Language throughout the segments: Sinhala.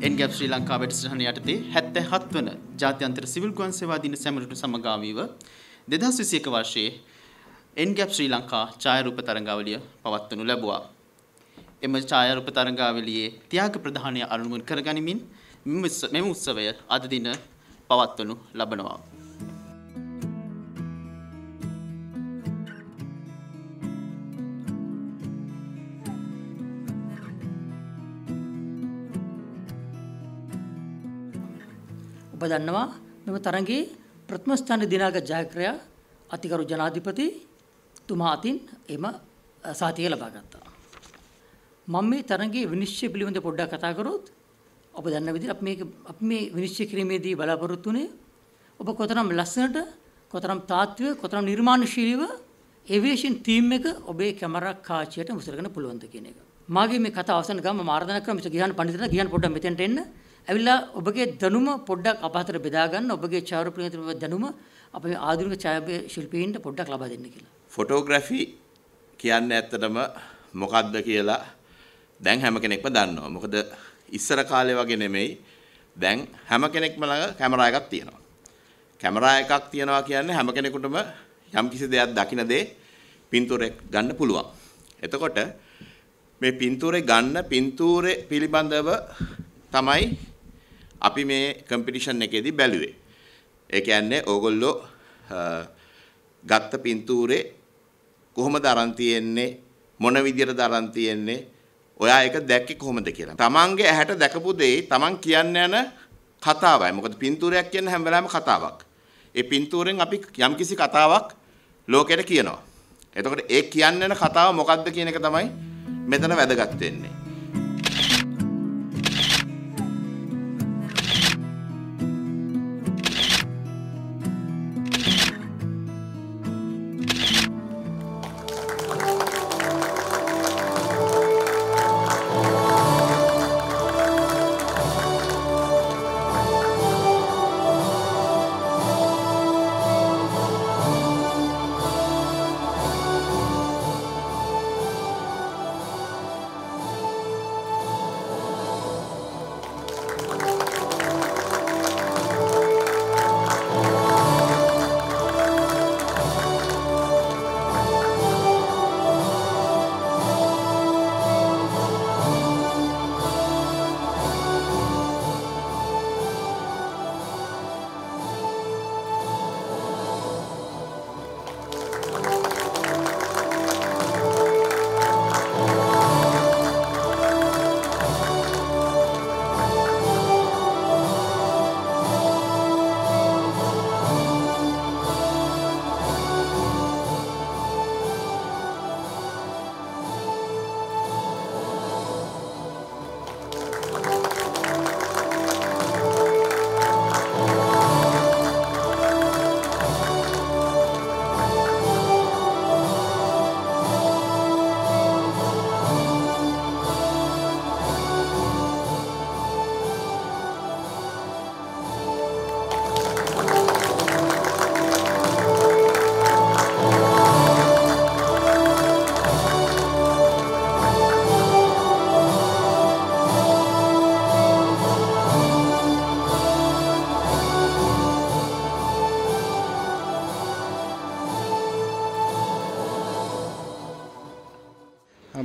එන්ගැප් ශ්‍රී ලංකා වැඩසටහන යටතේ 77 වන ජාත්‍යන්තර සිවිල් ගුවන් සේවා දින සැමරුමට සමගාමීව 2021 වර්ෂයේ එන්ගැප් ශ්‍රී ලංකා ඡායාරූප තරඟාවලිය පවත්වනු ලැබුවා. එම ඡායාරූප තරඟාවලියේ ත්‍යාග ප්‍රධානය අනුමුන් කරගනිමින් මෙම උත්සවය අද දින පවත්වනු ලබනවා. ඔබ දන්නවා මෙම තරඟයේ ප්‍රථම ස්ථාන දිනාගත් ජයග්‍රහයා අතිගරු ජනාධිපති තුමා අතින් එම සාතිය ලබා ගත්තා. මම මේ තරඟයේ විනිශ්චය පිළිබඳ පොඩ්ඩක් කතා කරොත් ඔබ දන්න විදිහට අපි මේක අපි මේ විනිශ්චය කිරීමේදී බලාපොරොත්තු වෙන්නේ ඔබ කොතරම් ලස්සනට කොතරම් තාත්වික කොතරම් නිර්මාණශීලීව ඒවියේෂන් තීම් එක ඔබේ කැමරා කාචයට මුසලගෙන පුළුවන්ද කියන එක. මාගේ මේ කතාව අවසන් ගම මම ආරාධනා කරමු මිස්ටර් ගිහාන් පඬිතුමා ගිහාන් පොඩ්ඩක් මෙතෙන්ට එන්න. ඇවිල්ලා ඔබගේ දැනුම පොඩ්ඩක් අප අතර බෙදා ගන්න ඔබගේ ඡායාරූප පිළිබඳ දැනුම අපේ ආධුනික ඡායාපේ ශිල්පීන්ට පොඩ්ඩක් ලබා දෙන්න කියලා. ෆොටෝග්‍රැෆි කියන්නේ ඇත්තටම මොකක්ද කියලා දැන් හැම කෙනෙක්ම දන්නවා. මොකද ඉස්සර කාලේ වගේ නෙමෙයි දැන් හැම කෙනෙක්ම ළඟ කැමරා එකක් තියෙනවා. කැමරා එකක් තියනවා කියන්නේ හැම කෙනෙකුටම යම් කිසි දෙයක් දකින දේ පින්තූරයක් ගන්න පුළුවන්. එතකොට මේ පින්තූරේ ගන්න පින්තූරේ පිළිබඳව තමයි අපි මේ කම්පිටිෂන් එකේදී බැලුවේ. ඒ කියන්නේ ඕගොල්ලෝ ගත්ත පින්තූරේ කොහොමද අරන් තියෙන්නේ මොන විදියටද අරන් තියෙන්නේ ඔයා ඒක දැක්කේ කොහොමද කියලා. තමන්ගේ ඇහැට දැකපු දේ තමන් කියන්න යන කතාවයි. මොකද පින්තූරයක් කියන්නේ හැම වෙලාවෙම කතාවක්. ඒ පින්තූරෙන් අපි යම්කිසි කතාවක් ලෝකෙට කියනවා. එතකොට ඒ කියන්න යන කතාව මොකක්ද කියන එක තමයි මෙතන වැදගත් වෙන්නේ.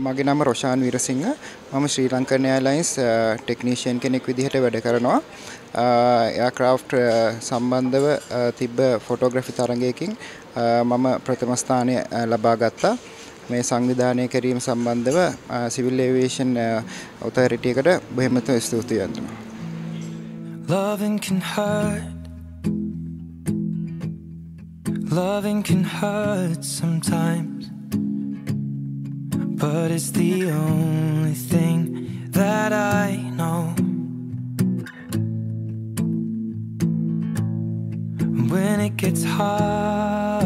මගේ නම රොෂාන් විරසිංහ. මම ශ්‍රී ලංකන් එයාලයින්ස් ටෙක්නීෂියන් කෙනෙක් විදිහට වැඩ කරනවා. එයාක්‍රාෆ්ට් සම්බන්ධව තිබ්බ ෆොටෝග්‍රෆි තරගයකින් මම ප්‍රථම ස්ථානය ලබා ගත්තා. මේ සංවිධානය කිරීම සම්බන්ධව සිවිල් ඒවියේෂන් ඔතොරිටි එකට බොහොමත් ස්තුතියි අන්තිමට Loving can hurt. Loving can hurt sometimes. But it's the only thing that I know. When it gets hard,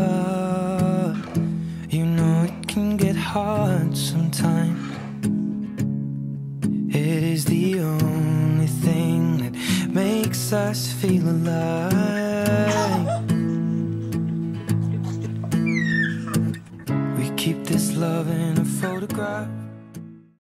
you know it can get hard sometimes. It is the only thing that makes us feel alive. We keep this love cry.